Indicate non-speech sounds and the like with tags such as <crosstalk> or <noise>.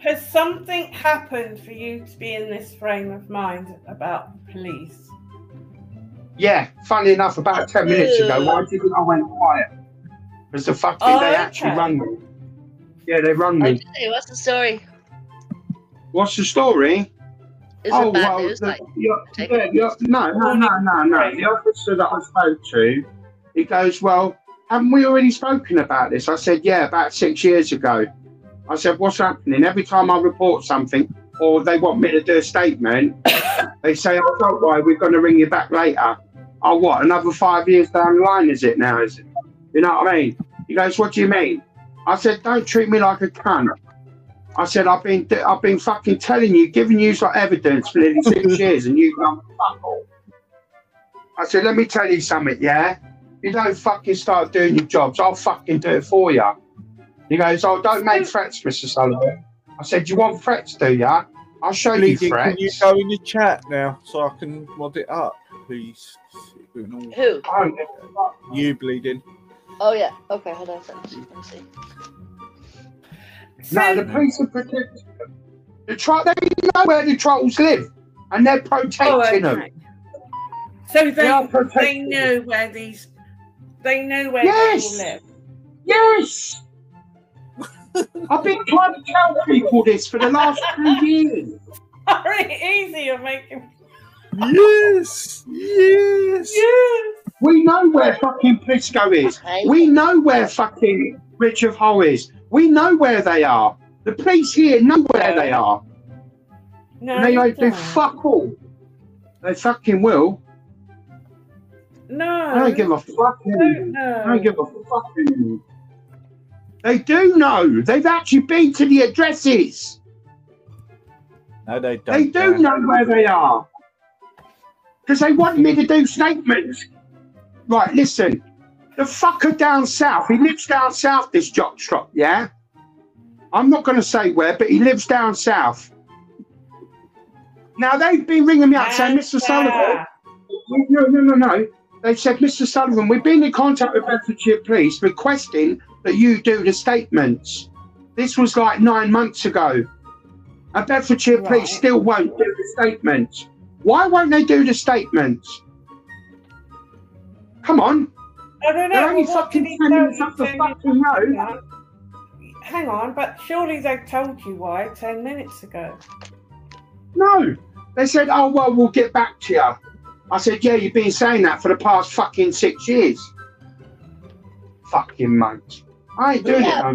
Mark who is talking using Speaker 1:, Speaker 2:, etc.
Speaker 1: Has something happened for you to be in this frame of mind about the police?
Speaker 2: Yeah, funny enough, about 10 minutes ago, why do you think I went quiet? Because the fucking,
Speaker 1: Oh,
Speaker 2: they actually
Speaker 1: okay.
Speaker 2: run me. Yeah, they run me.
Speaker 3: Okay, what's the story?
Speaker 2: What's the story?
Speaker 3: Is
Speaker 2: oh,
Speaker 3: it bad
Speaker 2: well,
Speaker 3: news?
Speaker 2: the,
Speaker 3: Like,
Speaker 2: yeah, yeah,
Speaker 3: it.
Speaker 2: no, no, no, no, no. The officer that I spoke to, he goes, well, haven't we already spoken about this? I said, yeah, about six years ago. I said, what's happening? Every time I report something or they want me to do a statement, <coughs> they say, oh, don't worry, we're going to ring you back later. Oh, what, another five years down the line, is it now? Is it? You know what I mean? He goes, what do you mean? I said, don't treat me like a cunt. I said, I've been, I've been fucking telling you, giving you like evidence for nearly six <laughs> years, and you gone fuck all. I said, let me tell you something, yeah? You don't fucking start doing your jobs, I'll fucking do it for you. He goes, oh, don't make threats, Mr. Sullivan. I said, you want threats, do ya? I'll show you threats.
Speaker 4: can you go in the chat now so I can mod it up, please?
Speaker 3: Who?
Speaker 2: I don't give a fuck.
Speaker 4: You bleeding.
Speaker 3: Oh yeah. Okay, hold on a second. Let me see.
Speaker 2: No, the police are protecting them. The tro- they know where the trolls live, and they're oh, protecting
Speaker 1: Oh, okay.
Speaker 2: them.
Speaker 1: So they
Speaker 2: They are
Speaker 1: they know where these they know where
Speaker 2: Yes.
Speaker 1: they all live.
Speaker 2: Yes! I've been trying to tell people this for the last three years. <laughs>
Speaker 1: Very easy you're making
Speaker 4: Yes! Yes!
Speaker 1: yes.
Speaker 2: We know where fucking Pisco is. We know where fucking Richard Hull is. We know where they are. The police here know where they are.
Speaker 1: No,
Speaker 2: And they
Speaker 1: you
Speaker 2: don't do fuck all. They fucking will.
Speaker 1: No.
Speaker 2: I don't give a fucking.
Speaker 1: don't know.
Speaker 2: I don't give a fucking. They do know. They've actually been to the addresses.
Speaker 4: No, they don't.
Speaker 2: They do know where they are. Because they want me to do statements. Right, listen. The fucker down south, he lives down south, this jockstrap, yeah? I'm not going to say where, but he lives down south. Now, they've been ringing me up saying, Mr. Sullivan, no, no, no, no. They said, Mr. Sullivan, we've been in contact with Bedfordshire Police requesting that you do the statements. This was like nine months ago. And Bedfordshire Police still won't do the statements. Why won't they do the statements? Come on.
Speaker 1: I don't know.
Speaker 2: They're only
Speaker 1: well,
Speaker 2: fucking
Speaker 1: did he
Speaker 2: telling
Speaker 1: tell
Speaker 2: us
Speaker 1: you
Speaker 2: up the fucking road.
Speaker 1: Hang on, but surely they told you why ten minutes ago.
Speaker 2: No. They said, oh, well, we'll get back to you. I said, yeah, you've been saying that for the past fucking six years. Fucking mate. I ain't doing
Speaker 3: Yeah.
Speaker 2: it no more.